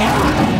Yeah.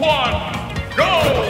one, go!